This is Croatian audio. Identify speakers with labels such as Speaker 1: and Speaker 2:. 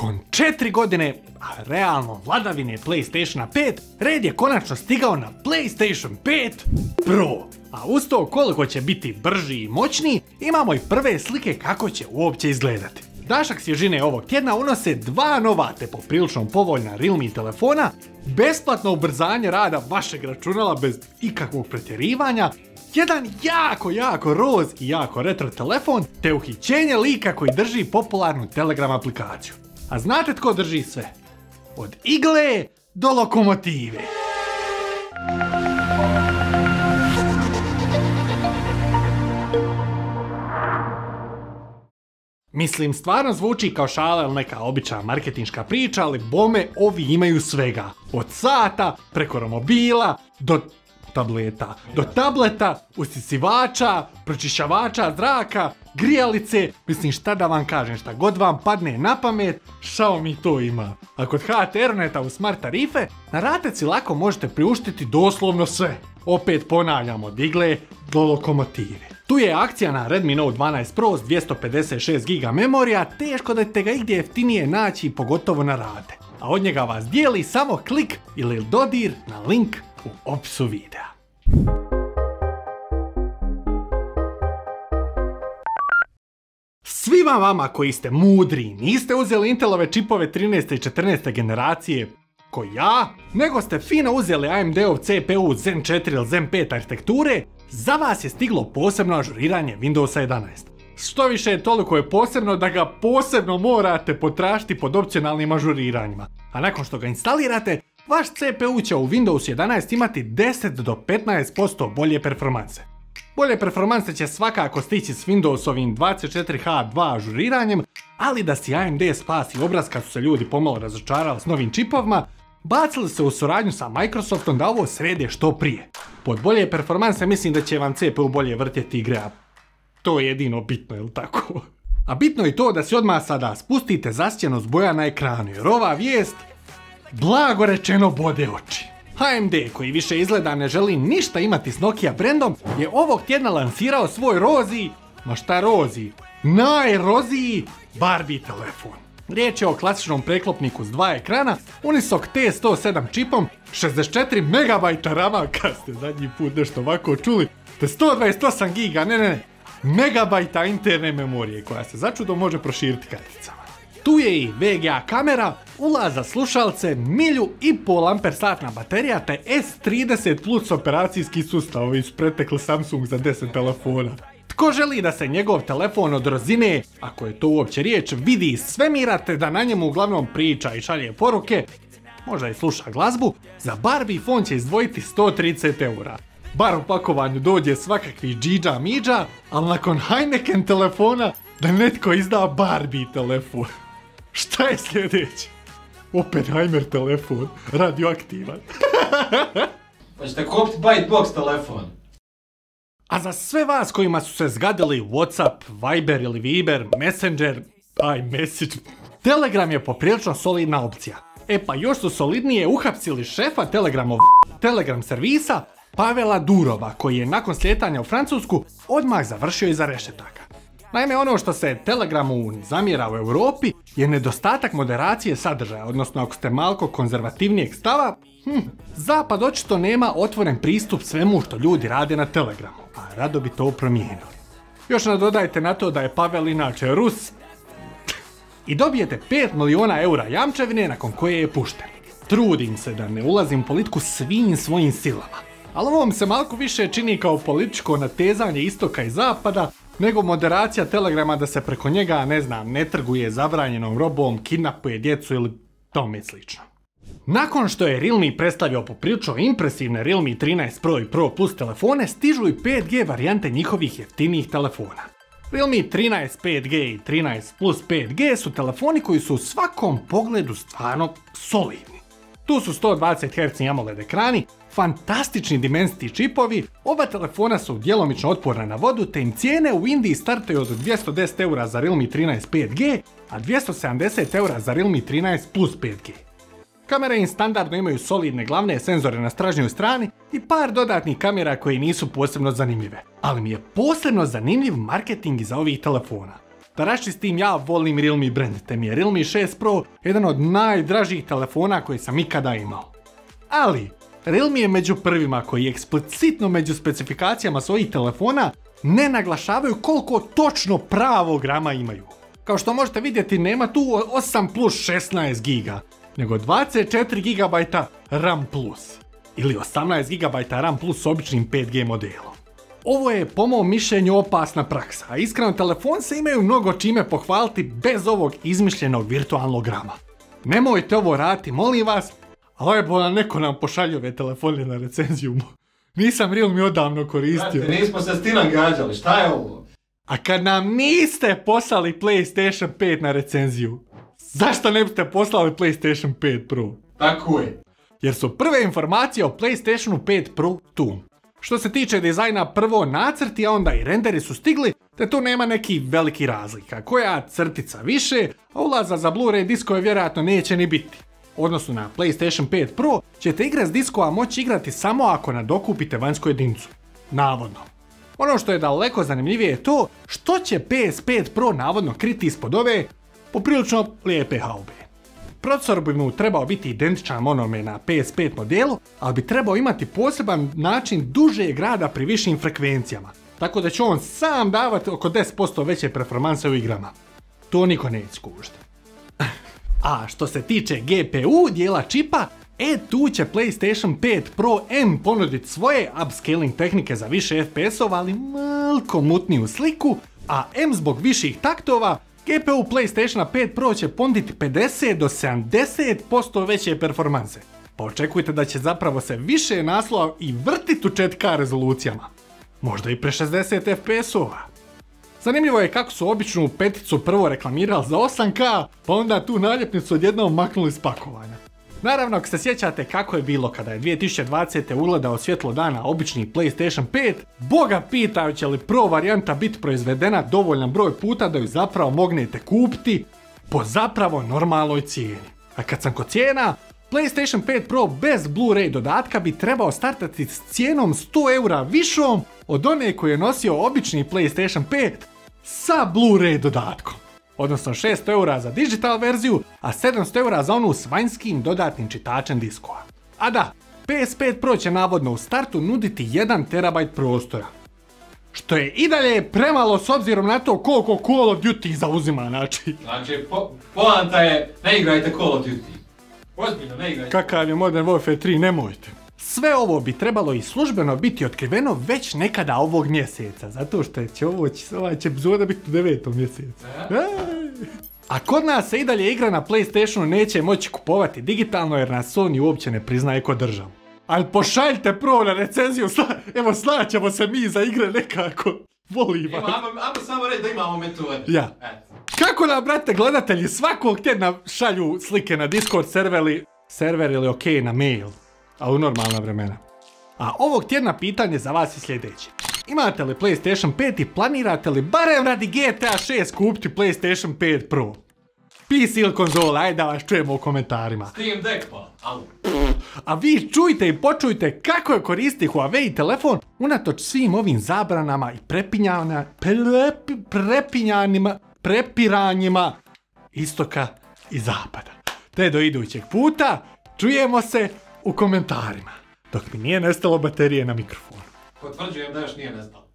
Speaker 1: Nakon četiri godine, a realno vladavine PlayStationa 5, red je konačno stigao na PlayStation 5 Pro. A uz to koliko će biti brži i moćniji, imamo i prve slike kako će uopće izgledati. Dašak svježine ovog tjedna unose dva nova te poprilično povoljna Realme telefona, besplatno ubrzanje rada vašeg računala bez ikakvog pretjerivanja, jedan jako, jako roz i jako retro telefon, te uhićenje lika koji drži popularnu Telegram aplikaciju. A znate tko drži sve? Od igle do lokomotive. Mislim, stvarno zvuči kao šala ili neka obična marketinška priča, ali bome ovi imaju svega. Od sata, preko romobila, do tableta, do tableta, usisivača, pročišćavača zraka, grijalice, mislim šta da vam kažem, šta god vam padne na pamet, mi to ima. A kod HT Aeroneta u smart tarife, na rateci lako možete priuštiti doslovno sve. Opet ponavljamo, digle do lokomotive. Tu je akcija na Redmi Note 12 Pro s 256 GB memorija, teško da ćete ga igdje jeftinije naći, pogotovo na rate. A od njega vas dijeli samo klik ili dodir na link u opisu videa. Svima vama koji ste mudri, niste uzeli Intelove čipove 13. i 14. generacije, ko ja, nego ste fino uzeli AMD-ov CPU Zen 4 ili Zen 5 arhitekture, za vas je stiglo posebno ažuriranje Windowsa 11. Što više je toliko je posebno da ga posebno morate potražiti pod opcionalnim ažuriranjima. A nakon što ga instalirate, vaš CPU će u Windows 11 imati 10 do 15% bolje performanse. Bolje performanse će svakako stići s Windowsovim 24H2 ažuriranjem, ali da si AMD spasi obraz kad su se ljudi pomalo razočarali s novim čipovima, bacili se u suradnju sa Microsoftom da ovo srede što prije. Pod bolje performanse mislim da će vam CPU bolje vrtjeti igre, a to je jedino bitno, jel tako? A bitno je to da se odmah sada spustite zasjenost boja na ekranu, jer ova vijest, blago rečeno, bode oči. AMD, koji više izgleda ne želi ništa imati s Nokia brendom, je ovog tjedna lansirao svoj rozi, ma šta rozi, najroziji Barbie telefon. Riječ je o klasičnom preklopniku s dva ekrana, Unisoc T107 čipom, 64 MB rama, kad ste zadnji put nešto ovako čuli, te 128 GB, ne ne ne, megabajta interne memorije koja se začudo može proširiti karticama. Tu je i VGA kamera, ulaz za slušalce, milju i pol amper satna baterija te S30 plus operacijski sustav, su pretekli Samsung za 10 telefona. Tko želi da se njegov telefon od rozine, ako je to uopće riječ, vidi svemira te da na njemu uglavnom priča i šalje poruke, možda i sluša glazbu, za Barbie fon će izdvojiti 130 eura. Bar u pakovanju dođe svakakvi džiđa miđa, ali nakon Heineken telefona da netko izda Barbie telefon. Šta je sljedeće? Oppenheimer telefon, radioaktivan.
Speaker 2: pa ćete kupiti Bytebox telefon.
Speaker 1: A za sve vas kojima su se zgadili Whatsapp, Viber ili Viber, Messenger, iMessage, Telegram je poprilično solidna opcija. E pa još su solidnije uhapsili šefa Telegramov Telegram servisa Pavela Durova koji je nakon sljetanja u Francusku odmah završio iza rešetaka. Naime, ono što se Telegramu zamjera u Europi je nedostatak moderacije sadržaja, odnosno ako ste malko konzervativnijeg stava, hm, Zapad očito nema otvoren pristup svemu što ljudi rade na Telegramu, a rado bi to promijenili. Još nadodajte na to da je Pavel inače Rus i dobijete 5 milijuna eura jamčevine nakon koje je pušten. Trudim se da ne ulazim u politiku svim svojim silama, ali ovo mi se malko više čini kao političko natezanje istoka i zapada nego moderacija telegrama da se preko njega, ne znam, ne trguje zabranjenom robom, kidnapuje djecu ili tome slično. Nakon što je Realme predstavio poprilično impresivne Realme 13 Pro i Pro Plus telefone, stižu i 5G varijante njihovih jeftinijih telefona. Realme 13 5G i 13 Plus 5G su telefoni koji su u svakom pogledu stvarno solidni. Tu su 120 Hz AMOLED ekrani, fantastični dimenzijski čipovi, oba telefona su djelomično otporna na vodu te im cijene u Indiji startaju od 210 eura za Realme 13 5G, a 270 eura za Realme 13 Plus 5G. Kamere im standardno imaju solidne glavne senzore na stražnjoj strani i par dodatnih kamera koje nisu posebno zanimljive. Ali mi je posebno zanimljiv marketing iza ovih telefona. Da raščistim, ja volim Realme brand, te mi je Realme 6 Pro jedan od najdražih telefona koje sam ikada imao. Ali, Realme je među prvima koji eksplicitno među specifikacijama svojih telefona ne naglašavaju koliko točno pravog rama imaju. Kao što možete vidjeti nema tu 8 plus 16 giga, nego 24 GB RAM plus ili 18 GB RAM plus s običnim 5G modelom. Ovo je po mom mišljenju opasna praksa, a iskreno telefon se imaju mnogo čime pohvaliti bez ovog izmišljenog virtualnog rama. Nemojte ovo raditi, molim vas, a ovo je neko nam pošalju ove telefone na recenziju. Nisam Realme odavno koristio.
Speaker 2: Brate, nismo se s tim gađali, šta je ovo?
Speaker 1: A kad nam niste poslali PlayStation 5 na recenziju, zašto ne biste poslali PlayStation 5 Pro?
Speaker 2: Tako je.
Speaker 1: Jer su prve informacije o PlayStationu 5 Pro tu. Što se tiče dizajna prvo nacrti, a onda i renderi su stigli, te tu nema neki veliki razlika. Koja crtica više, a ulaza za Blu-ray diskove vjerojatno neće ni biti. Odnosno na PlayStation 5 Pro ćete igre s diskova moći igrati samo ako nadokupite vanjsku jedinicu. Navodno. Ono što je daleko zanimljivije je to što će PS5 Pro navodno kriti ispod ove poprilično lijepe haube. Procesor bi mu trebao biti identičan onome na PS5 modelu, ali bi trebao imati poseban način dužeg rada pri višim frekvencijama. Tako da će on sam davati oko 10% veće performanse u igrama. To niko neće skužiti. A što se tiče GPU dijela čipa, e tu će PlayStation 5 Pro M ponuditi svoje upscaling tehnike za više FPS-ova, ali malko mutniju sliku, a M zbog viših taktova GPU PlayStation 5 Pro će ponditi 50 do 70% veće performanse. Pa očekujte da će zapravo se više naslova i vrtit u 4K rezolucijama. Možda i pre 60 FPS-ova. Zanimljivo je kako su običnu peticu prvo reklamirali za 8K, pa onda tu naljepnicu odjednom maknuli s pakovanja. Naravno, ako se sjećate kako je bilo kada je 2020. ugledao svjetlo dana obični PlayStation 5, boga pitaju će li Pro varijanta biti proizvedena dovoljan broj puta da ju zapravo mognete kupiti po zapravo normalnoj cijeni. A kad sam kod cijena, PlayStation 5 Pro bez Blu-ray dodatka bi trebao startati s cijenom 100 eura višom od one koje je nosio obični PlayStation 5 sa Blu-ray dodatkom odnosno 600 eura za digital verziju, a 700 eura za onu s vanjskim dodatnim čitačem diskova. A da, PS5 Pro će navodno u startu nuditi 1 TB prostora. Što je i dalje premalo s obzirom na to koliko Call of Duty zauzima, znači.
Speaker 2: Znači, po, poanta je, ne igrajte Call of Duty. Ozbiljno, ne igrajte.
Speaker 1: Kakav je Modern Warfare 3, nemojte. Sve ovo bi trebalo i službeno biti otkriveno već nekada ovog mjeseca, zato što će ovo, ova će epizoda biti u devetom mjesecu. A kod nas se i dalje igra na Playstationu neće moći kupovati digitalno jer nas Sony uopće ne priznaje kod državu. Ali pošaljite prvo na recenziju, evo slaćemo se mi za igre nekako. Volim vas.
Speaker 2: Ajmo samo reći da imamo metode.
Speaker 1: Ja. Kako nam, brate, gledatelji svakog tjedna šalju slike na Discord serveri, server ili ok na mail a u normalna vremena. A ovog tjedna pitanje za vas je sljedeće. Imate li PlayStation 5 i planirate li barem radi GTA 6 kupiti PlayStation 5 Pro? PC ili konzola, ajde da vas čujemo u komentarima.
Speaker 2: Steam Deck pa,
Speaker 1: A vi čujte i počujte kako je koristi Huawei telefon unatoč svim ovim zabranama i prepinjana, prepinjanima, prepiranjima istoka i zapada. Te do idućeg puta, čujemo se u komentarima. Dok mi nije nestalo baterije na mikrofonu.
Speaker 2: Potvrđujem da još nije nestalo.